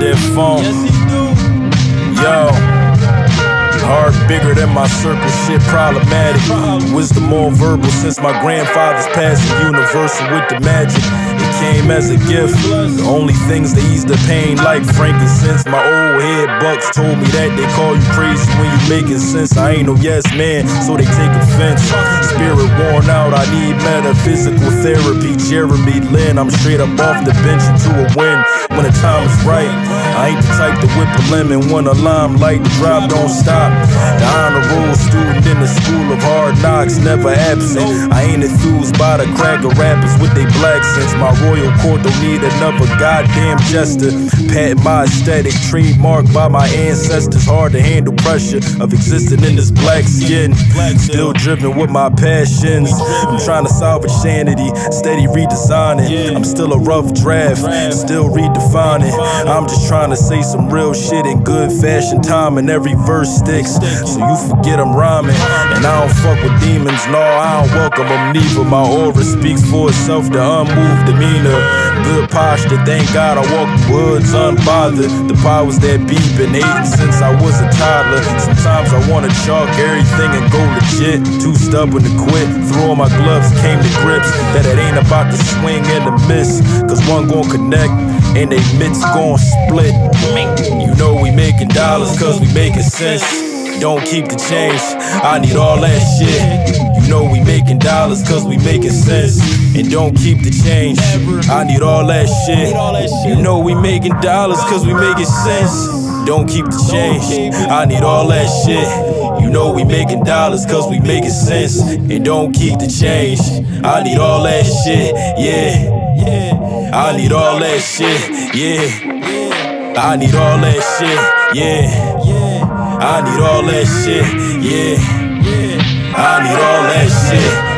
that phone. Yo. Heart bigger than my circle, shit problematic. Wisdom more verbal since my grandfather's passing. Universal with the magic. It came as a gift. The only things that ease the pain, like frankincense. My old head bucks told me that they call you crazy when you making sense. I ain't no yes man, so they take offense. Spirit worn out, I need metaphysical therapy. Jeremy Lin, I'm straight up off the bench into a win when the time is right. I ain't the type to whip a lemon when a limelight drop don't stop. The honor roll student in the school of hard knocks, never absent. I ain't enthused by the crack of rappers with they black sense. My royal court don't need another goddamn jester. Pat my aesthetic, trademarked by my ancestors. Hard to handle pressure of existing in this black skin. Still driven with my passions. I'm trying to salvage sanity, steady redesigning. I'm still a rough draft, still redefining. I'm just trying to say some real shit in good fashion time, and every verse sticks. So you forget I'm rhyming. And I don't fuck with demons, no, I don't welcome them neither. My aura speaks for itself, the unmoved demeanor. Good posture, thank God I walk the woods unbothered. The powers that be been hating since I was a toddler. Sometimes I wanna chalk everything and go legit. Too stubborn to quit. Threw on my gloves, came to grips that it ain't about the swing and the miss. Cause one gon' connect and they mitts gon' split. You know we making dollars cause we making sense. Don't keep the change, I need all that shit. You know we making dollars cause we making sense. And don't keep the change, I need all that shit. You know we making dollars cause we making sense. Don't keep the change, I need all that shit. You know we making dollars cause we making sense. And don't keep the change, I need all that shit, yeah. I need all that shit, yeah. I need all that shit, yeah. I need all that shit, yeah. I need all that shit.